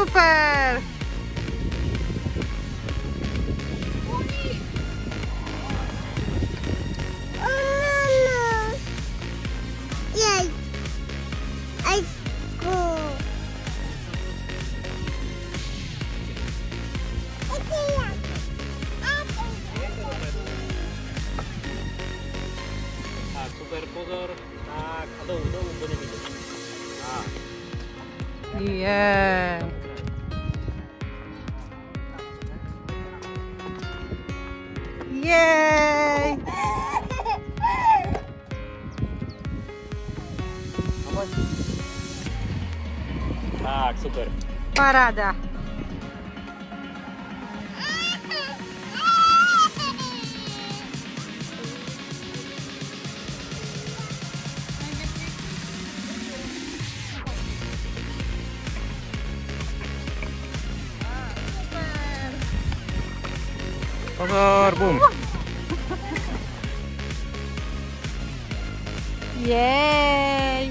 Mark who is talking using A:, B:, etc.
A: Super!
B: No no. Yay. I go.
C: Tak, super, pozor.
A: Ей!
C: Так, супер.
A: Парада.
C: Позор, бум!
A: Ей!